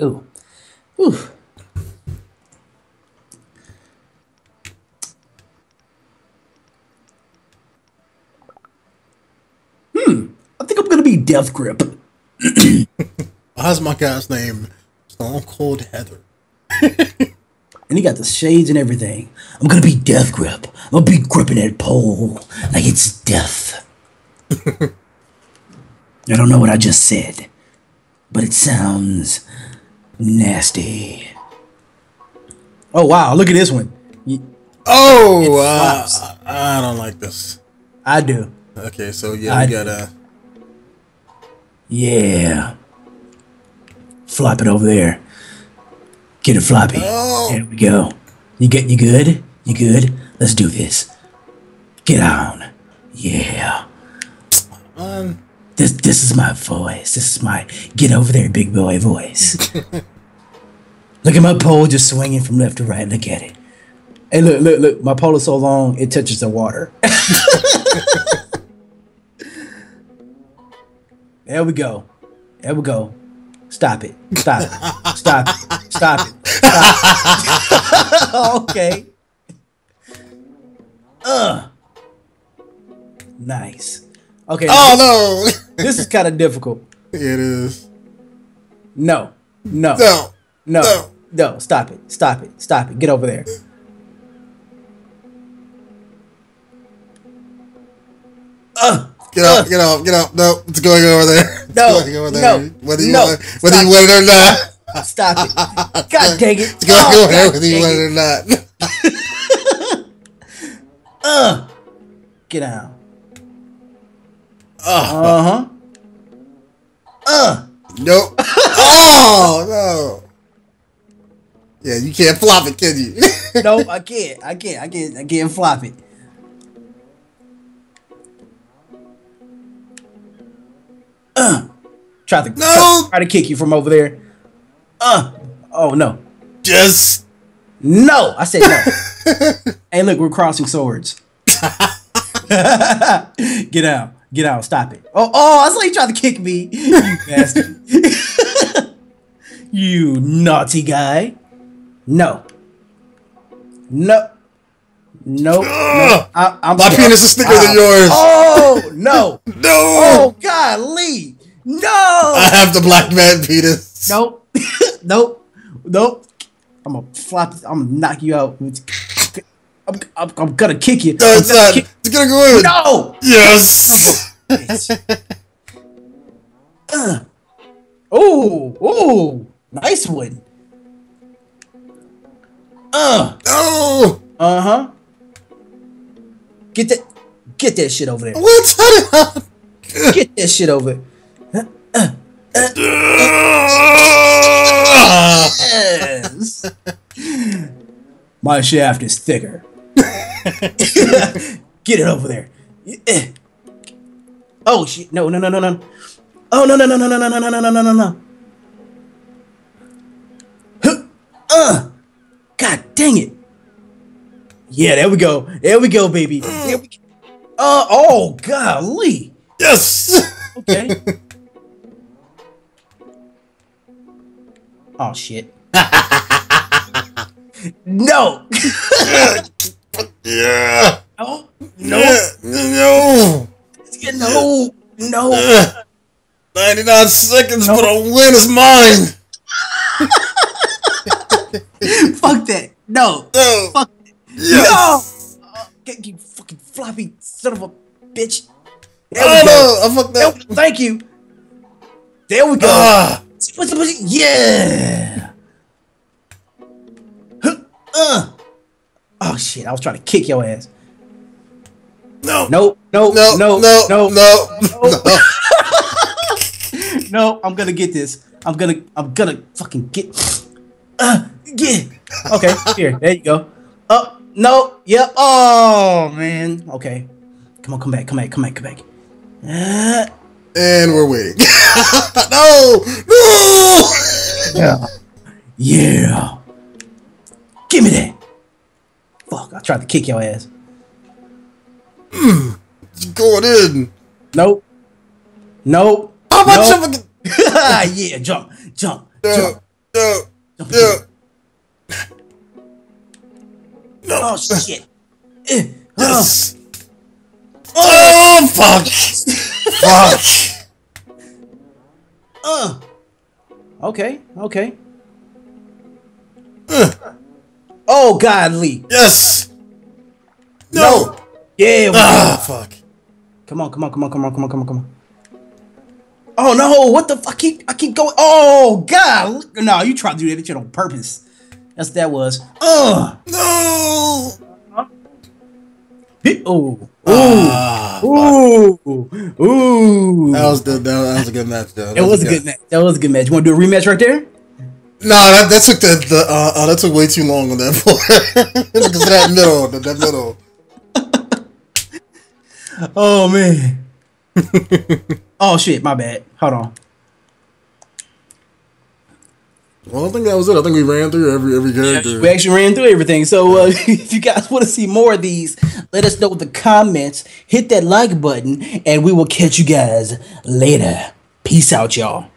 Ooh. Ooh. Hmm. I think I'm gonna be Death Grip. How's my guy's name? Stone Cold Heather. And he got the shades and everything. I'm gonna be Death Grip. I'm gonna be gripping that pole like it's death. I don't know what I just said, but it sounds nasty. Oh wow, look at this one. Y- Oh, uh, flops. I don't like this. I do. Okay, so yeah, I- we gotta. Yeah. Flop it over there. Get it floppy. Oh. There we go. You get you good? You good? Let's do this. Get on. Yeah. Um, This this is my voice. This is my get over there, big boy voice. look at my pole just swinging from left to right. Look at it. Hey, look, look, look. My pole is so long it touches the water. there we go. There we go. Stop it. Stop it. Stop it. Stop it. Stop it. okay. Uh. Nice. Okay. oh no! This is kind of difficult. it is. No, no, No. no, no. No. Stop it. Stop it. Stop it. Get over there. Uh, Get off! Get off! Get off! No, it's going over there. No, over no. Whether you no, want, whether you want it or not, stop it. God dang it. it's going Oh, over there. Whether you want it. or not. Get down. Uh, Uh huh. Uh. nope. oh no. Yeah, you can't flop it, can you? no, I can't. I can't. I can't. I can't flop it. Uh. Try to No. try, try to kick you from over there. Uh. Oh no. Just No, I said no. hey, look, we're crossing swords. Get out. Get out. Stop it. Oh, oh, I saw you trying to kick me. You bastard. you naughty guy. No. No. No. no. Ah! I, I'm my penis is thicker than ah. yours. Oh, no. no. Oh, golly. No. I have the black man penis. Nope. nope. Nope. I'm gonna flop. I'm gonna knock you out. I'm, I'm, I'm gonna kick you. No, it's not. kick- It's gonna go in. No. Yes. Oh, oh, nice one. Uh, No. uh huh. Get that, get that shit over there. What's that? Get that shit over. Yes. My shaft is thicker. Get it over there. Eh. Oh shit! No, no, no, no, no. Oh no, no, no, no, no, no, no, no, no, no, Yeah, there we go. There we go, baby. There we go. Uh, oh, golly. Yes. Okay. oh shit. no. Yeah. no. No. No. No. No. Uh, 99 seconds, but a win is mine. Fuck that. No. No. Fuck. Yes. No. Uh, get you fucking floppy son of a bitch. There Oh we go. no, I fucked up. Thank you. There we go. Pussy? Yeah. Uh. Oh shit! I was trying to kick your ass. No. No, no, No, no, no, no, no, no. no. I'm gonna get this. I'm gonna, I'm gonna fucking get. Uh, get. Okay, here, there you go. Oh no, yep. Oh man. Okay, come on, come back, come back, come back, come back. Uh, And we're waiting. no, no. yeah, yeah. Give me that. Fuck! I tried to kick your ass. It's going in. Nope. Nope. How much Nope. of a yeah, jump, jump, no, jump. No. Jump No. No. Oh shit. Eh, Yes. Oh fuck. fuck. uh. Okay, okay. Uh, Oh godly. yes. No. Yeah. we- Ah fuck. Come on, come on, come on, come on, come on, come on, come on. Oh no, what the fuck? Keep, I keep going. Oh god. No, you tried to do that shit on purpose. That's what that was. Uh. No. Oh. Ah, Ooh. Ooh. that was the that, was a good match though. That was a good match. That was a good match. You want to do a rematch right there? No, that, that took the, the uh, uh, that took way too long on that part. Because that middle, that, that middle. Oh man. oh shit, my bad. Hold on. Well, I think that was it. I think we ran through every every character. We actually ran through everything. So uh, if you guys want to see more of these, let us know in the comments. Hit that like button, and we will catch you guys later. Peace out, y'all.